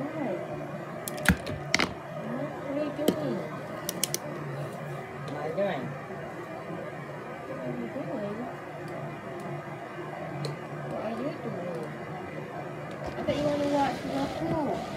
What are you doing? What are you doing? What are you doing? What are you